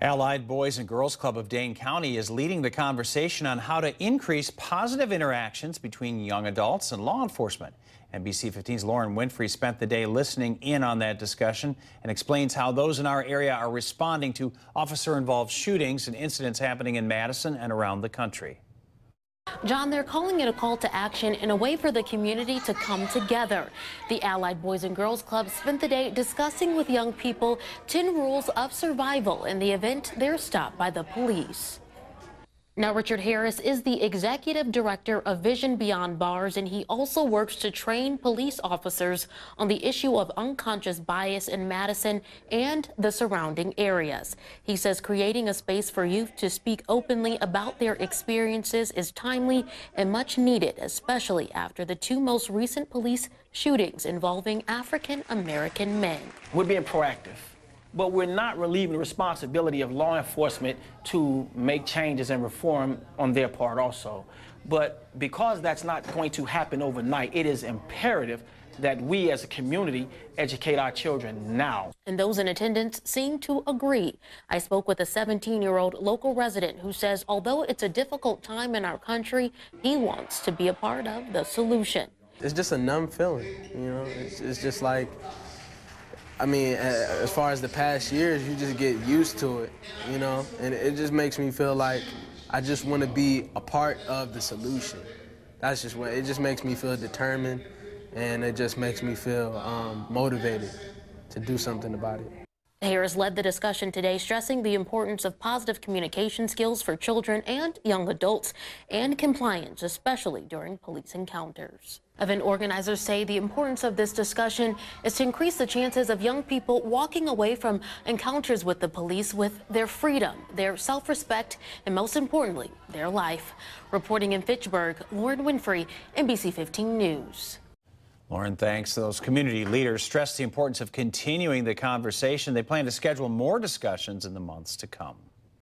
Allied Boys and Girls Club of Dane County is leading the conversation on how to increase positive interactions between young adults and law enforcement. NBC 15's Lauren Winfrey spent the day listening in on that discussion and explains how those in our area are responding to officer involved shootings and incidents happening in Madison and around the country. John, they're calling it a call to action and a way for the community to come together. The Allied Boys and Girls Club spent the day discussing with young people 10 rules of survival in the event they're stopped by the police. Now, Richard Harris is the executive director of Vision Beyond Bars, and he also works to train police officers on the issue of unconscious bias in Madison and the surrounding areas. He says creating a space for youth to speak openly about their experiences is timely and much needed, especially after the two most recent police shootings involving African American men. We're being proactive but we're not relieving the responsibility of law enforcement to make changes and reform on their part also. But because that's not going to happen overnight, it is imperative that we as a community educate our children now. And those in attendance seem to agree. I spoke with a 17 year old local resident who says although it's a difficult time in our country, he wants to be a part of the solution. It's just a numb feeling, you know, it's, it's just like I mean, as far as the past years, you just get used to it, you know, and it just makes me feel like I just want to be a part of the solution. That's just what it just makes me feel determined, and it just makes me feel um, motivated to do something about it. Harris led the discussion today, stressing the importance of positive communication skills for children and young adults and compliance, especially during police encounters. Event organizers say the importance of this discussion is to increase the chances of young people walking away from encounters with the police with their freedom, their self-respect, and most importantly, their life. Reporting in Fitchburg, Lauren Winfrey, NBC 15 News. Lauren, thanks. Those community leaders stressed the importance of continuing the conversation. They plan to schedule more discussions in the months to come.